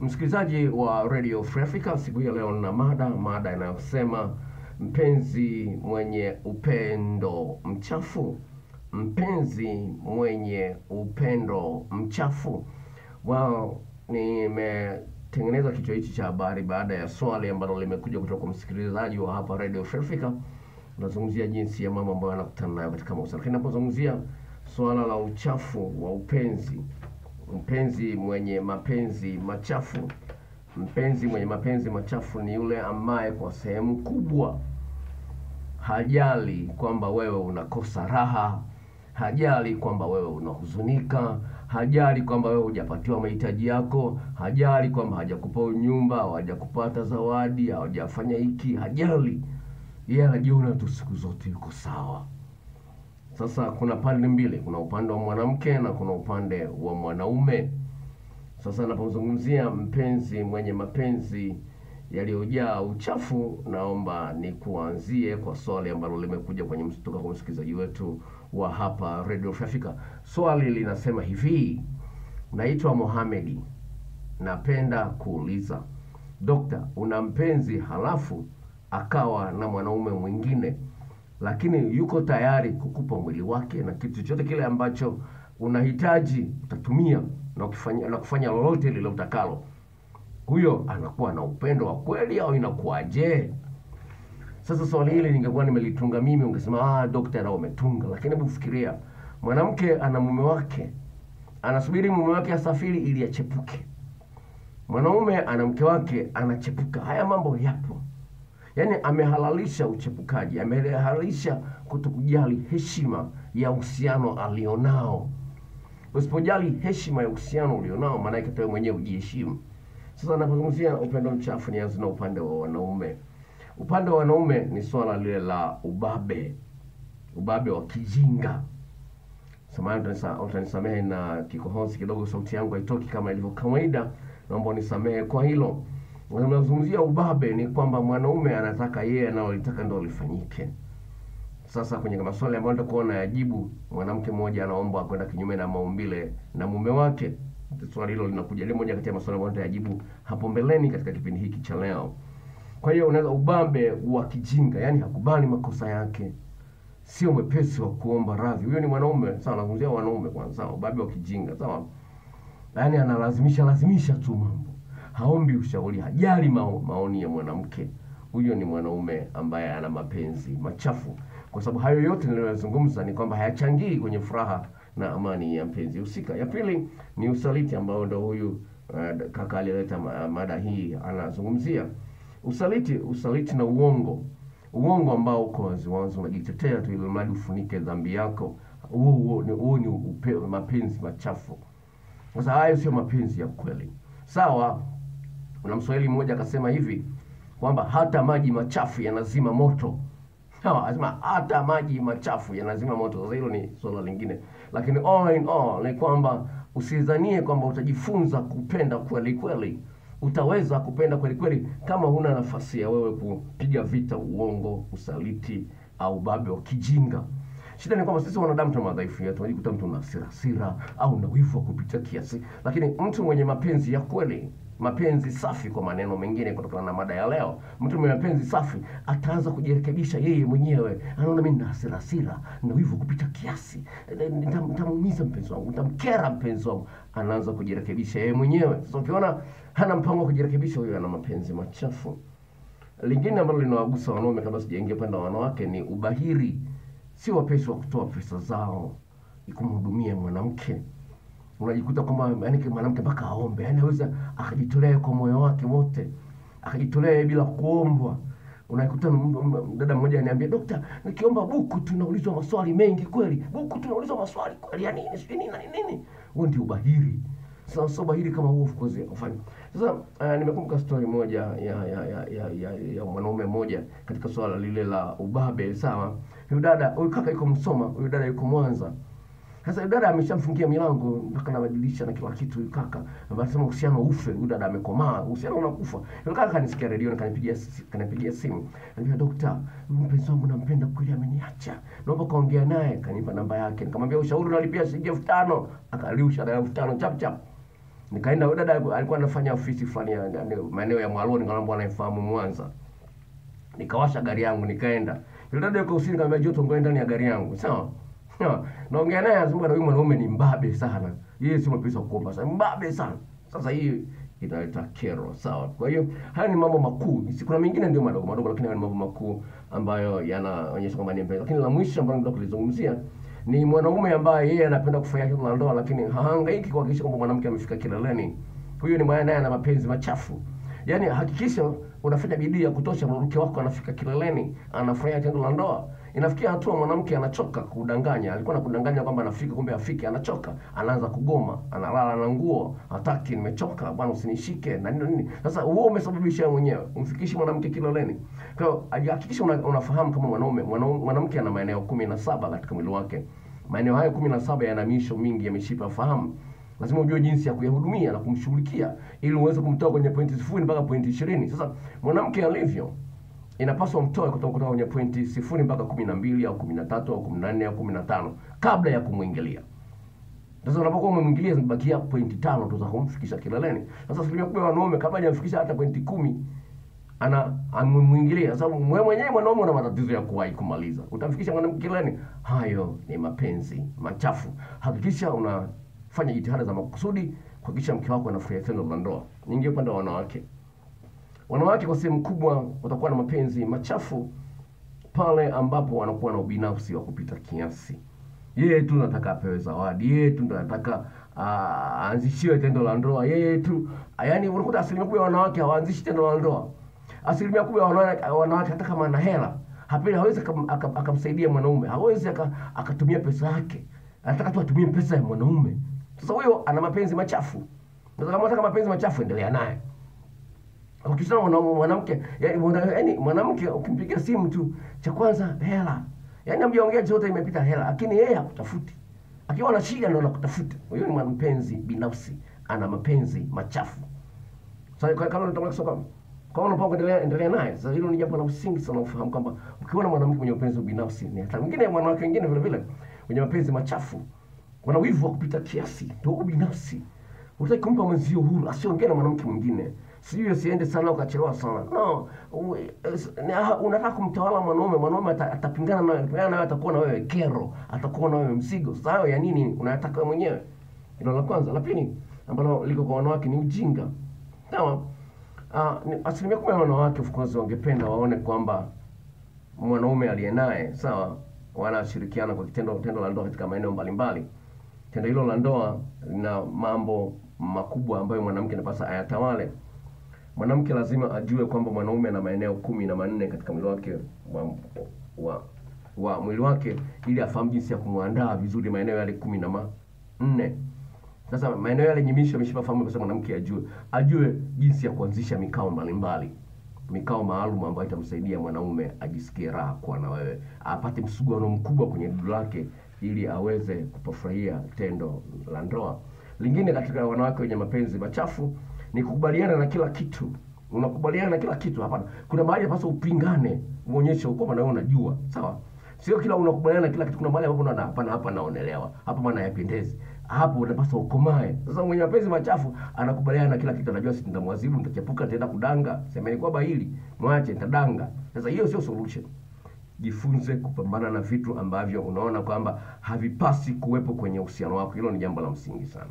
Msikilizaji wa Radio Free Africa, siku hii ya leo na mada mada inayosema mpenzi mwenye upendo mchafu, mpenzi mwenye upendo mchafu. Well, nimetengeneza kichwa hichi cha habari baada ya swali ambalo limekuja kutoka kwa msikilizaji wa hapa Radio Free Africa. Jinsi ya mambo ambayo anakutana nayo katika mahusiano, lakini napozungumzia swala la uchafu wa upenzi mpenzi mwenye mapenzi machafu. Mpenzi mwenye mapenzi machafu ni yule ambaye kwa sehemu kubwa hajali kwamba wewe unakosa raha, hajali kwamba wewe unahuzunika, hajali kwamba wewe hujapatiwa mahitaji yako, hajali kwamba hajakupa nyumba, hajakupata zawadi, hajafanya hiki, hajali. Yeye anajiona tu siku zote yuko sawa. Sasa kuna pande mbili, kuna upande wa mwanamke na kuna upande wa mwanaume. Sasa napozungumzia mpenzi mwenye mapenzi yaliyojaa uchafu, naomba ni kuanzie kwa swali ambalo limekuja kwenye kutoka kwa msikilizaji wetu wa hapa Radio Africa. Swali linasema hivi: naitwa Mohamedi, napenda kuuliza dokta, una mpenzi halafu akawa na mwanaume mwingine lakini yuko tayari kukupa mwili wake na kitu chochote kile ambacho unahitaji utatumia na kufanya, na kufanya lolote lile utakalo. Huyo anakuwa na upendo wa kweli au inakuwaje? Sasa swali hili ningekuwa nimelitunga mimi, ungesema ah, daktari umetunga. Lakini hebu fikiria, mwanamke ana mume wake, anasubiri mume wake asafiri ili achepuke. Mwanaume ana mke wake, anachepuka. Haya mambo yapo. Yaani amehalalisha uchepukaji, amehalalisha kutokujali heshima ya uhusiano alionao. Usipojali heshima ya uhusiano ulionao, maana yake wewe mwenyewe ujiheshimu. Sasa napozungumzia upendo mchafu, nianze na upande wa wanaume. Upande wa wanaume ni swala lile la ubabe, ubabe wa kijinga. Samahani, utanisamehe na kikohozi kidogo, sauti yangu haitoki kama ilivyo kawaida, naomba unisamehe kwa hilo. Unazungumzia ubabe ni kwamba mwanaume anataka yeye analolitaka ndio lifanyike. Sasa kwenye maswali ambayo nitakuwa nayajibu, mwanamke mmoja anaomba kwenda kinyume na maumbile na mume wake. Swali hilo linakuja, ile moja kati ya maswali ambayo nitayajibu hapo mbeleni katika kipindi hiki cha leo. Kwa hiyo unaweza ubabe wa kijinga, yani hakubali makosa yake, sio mwepesi wa kuomba radhi. Huyo ni mwanaume. Sawa, nazungumzia wanaume kwanza. Ubabe wa kijinga, sawa, yani analazimisha lazimisha tu mambo haombi ushauri, hajali mao, maoni ya mwanamke. Huyo ni mwanaume ambaye ana mapenzi machafu, kwa sababu hayo yote niliyozungumza ni kwamba hayachangii kwenye furaha na amani ya mpenzi husika. Ya pili ni usaliti, ambao ndo huyu uh, kaka aliyeleta mada hii anazungumzia usaliti. Usaliti na uongo, uongo ambao uko waziwazi, unajitetea tu ili mradi ufunike dhambi yako. Huo huo ni upe, mapenzi machafu. Sasa hayo sio mapenzi ya kweli. Sawa, kuna Mswahili mmoja akasema hivi kwamba hata maji machafu yanazima moto. Sawa, anasema hata maji machafu yanazima moto. Sasa hilo ni swala lingine, lakini all in all ni kwamba usidhanie kwamba utajifunza kupenda kweli kweli. Utaweza kupenda kweli kweli kama huna nafasi ya wewe kupiga vita uongo, usaliti au babe wa kijinga. Shida ni kwamba sisi wanadamu tuna madhaifu yetu. Unajikuta mtu una hasira hasira au na wivu wa kupita kiasi, lakini mtu mwenye mapenzi ya kweli, mapenzi safi, kwa maneno mengine, kutokana na mada ya leo, mtu mwenye mapenzi safi ataanza kujirekebisha yeye mwenyewe. Anaona mimi nina hasira hasira na wivu kupita kiasi, nitamuumiza mpenzi wangu, nitamkera mpenzi wangu. Anaanza kujirekebisha yeye mwenyewe. Sasa ukiona hana mpango wa kujirekebisha, huyo ana mapenzi machafu. Lingine ambalo linawagusa wanaume, kabla sijaingia upande wa wanawake, ni ubahiri Si wapesi wa kutoa pesa zao kumhudumia mwanamke. Unajikuta kwamba yani mwanamke mpaka aombe, yani aweza akajitolea kwa moyo wake wote, akajitolea bila kuombwa. Unakuta dada mmoja ananiambia, dokta, nikiomba buku tunaulizwa maswali mengi kweli, buku tunaulizwa maswali kweli ya nini, sijui nini na nini. Huo ndio ubahiri. Sasa so bahiri kama huo of course ufanye. Sasa uh, nimekumbuka story moja ya ya ya ya, ya, ya mwanaume mmoja katika swala lile la ubabe, sawa Huyu dada huyu kaka yuko Msoma, huyu dada yuko Mwanza. Sasa dada ameshamfungia milango mpaka na na kila kitu. Kaka anasema uhusiano ufe, huyu dada amekomaa, uhusiano unakufa. Yule kaka kanisikia redio na kanipigia kanipigia simu, Anambia dokta, mpenzi wangu nampenda kweli, ameniacha, naomba kaongea naye. Kanipa namba yake, nikamwambia ushauri unalipia shilingi elfu tano akaliusha na elfu tano chap chap. Nikaenda dada alikuwa anafanya ofisi fulani ya- maeneo ya Mwaloni, kama anaifahamu Mwanza. Nikawasha gari yangu nikaenda. Yule dada yuko usini, nikamwambia Joto, ngoja ndani ya gari yangu. Sawa? Naongea naye anasema huyu mwanaume ni mbabe sana. Yeye si mwepesi kuomba sana. Mbabe sana. Sasa hii inaleta kero, sawa. Kwa hiyo haya ni mambo makuu. Kuna mengine ndio madogo madogo, lakini haya ni mambo makuu ambayo yanaonyesha kwamba ni mpenzi. Lakini la mwisho ambalo nataka kulizungumzia ni mwanaume ambaye yeye anapenda kufanya tendo la ndoa, lakini hahangaiki kuhakikisha kwamba mwanamke amefika kileleni. Huyu ni mwana naye ana mapenzi machafu. Yaani hakikisha unafanya bidii ya kutosha, mwanamke wako anafika kileleni, anafurahia tendo la ndoa. Inafikia hatua mwanamke anachoka kudanganya, alikuwa anakudanganya kwamba anafika, kumbe afike, anachoka, anaanza kugoma, analala na nguo, hataki, nimechoka bwana, usinishike na nini nini. Sasa wewe umesababisha mwenyewe, umfikishi mwanamke kiloleni. Kwa hiyo hakikisha una, unafahamu kama mwanaume mwanamke ana maeneo kumi na saba katika mwili wake. Maeneo hayo kumi na saba yana misho mingi ya mishipa fahamu lazima ujue jinsi ya kuyahudumia na kumshughulikia ili uweze kumtoa kwenye pointi sifuri mpaka pointi ishirini. Sasa mwanamke alivyo inapaswa mtoe kutoka kutoka kwenye pointi sifuri mpaka kumi na mbili au kumi na tatu au kumi na nne au kumi na tano kabla ya kumwingilia. Sasa unapokuwa umemwingilia zimebakia pointi tano tu za kumfikisha kileleni. Sasa asilimia kubwa ya wanaume kabla hajamfikisha hata pointi kumi ana amemwingilia. Sasa wewe mwenyewe mwanaume una matatizo ya kuwahi kumaliza, utamfikisha mwanamke kileleni. Hayo ni mapenzi machafu. Hakikisha unafanya jitihada za makusudi kuhakikisha mke wako anafurahia tendo la ndoa. Ningie upande wa wanawake. Wanawake kwa sehemu kubwa watakuwa na mapenzi machafu pale ambapo wanakuwa na ubinafsi wa kupita kiasi. Yeye tu nataka apewe zawadi, yeye tu ndo anataka ah, aanzishiwe tendo la ndoa, yeye tu yaani, unakuta asilimia kubwa ya wanawake hawaanzishi tendo la ndoa. Asilimia kubwa ya wanawake, hata kama ana hela hapendi, hawezi akamsaidia aka, akamsaidia mwanaume, hawezi aka- akatumia pesa yake, anataka tu atumie pesa ya mwanaume. Sasa huyo ana mapenzi machafu. Kama mapenzi machafu, endelea naye ukisema mwanamke yani, mwanamke ukimpigia simu tu cha kwanza hela. Yani amjaongea chote imepita hela lakini yeye hakutafuti. Akiwa na shida ndo anakutafuta. Huyo ni mpenzi binafsi ana mapenzi machafu. Sasa so, kama unataka kusema kama unapanga kuendelea endelea naye sasa hilo ni jambo la msingi sana ufahamu kwamba ukiona mwanamke mwenye upenzi binafsi ni hata mwingine mwanamke mwingine vile vile mwenye mapenzi machafu wana wivu wa kupita kiasi. Ndio ubinafsi Unataka kumpa mwenzio huru asiongee na mwanamke mwingine, sijui usiende sana ukachelewa sana. No, unataka kumtawala mwanaume, mwanaume atapingana nawe, atapingana nawe, atakuwa na wewe kero, atakuwa na wewe msigo sawa ya nini unayataka wewe mwenyewe? Hilo la kwanza. La pili ambalo liko kwa wanawake ni ujinga. Sawa? uh, asilimia kubwa ya wanawake of course wangependa waone kwamba mwanaume aliye naye sawa, wanashirikiana kwa kitendo tendo la ndoa katika maeneo mbalimbali. Tendo hilo la ndoa lina mambo makubwa ambayo mwanamke anapaswa ayatawale. Mwanamke lazima ajue kwamba mwanaume ana maeneo kumi na manne katika mwili wake wa, wa, wa mwili wake ili afahamu jinsi ya kumwandaa vizuri maeneo yale kumi na manne. Sasa maeneo yale nyimisho mishipa fahamu kwa mwanamke ajue ajue jinsi ya kuanzisha mikao mbalimbali mikao maalum ambayo itamsaidia mwanaume ajisikie raha kuwa na wewe, apate msuguano mkubwa kwenye dudu lake ili aweze kupofurahia tendo la ndoa. Lingine katika wanawake wenye mapenzi machafu ni kukubaliana na kila kitu. Unakubaliana na kila kitu? Hapana, kuna mahali hapaswa upingane, uonyeshe kwamba na wewe unajua, sawa. Sio kila unakubaliana na kila kitu. Kuna mahali ambapo unaona hapana, hapa naonelewa, hapa maana yapendezi hapo unapaswa ukomae. Sasa mwenye mapenzi machafu anakubaliana na kila kitu, anajua si nitamwazibu, nitachepuka, nitaenda kudanga, semeni kwamba hili mwache, nitadanga. Sasa hiyo sio solution. Jifunze kupambana na vitu ambavyo unaona kwamba havipasi kuwepo kwenye uhusiano wako. Hilo ni jambo la msingi sana.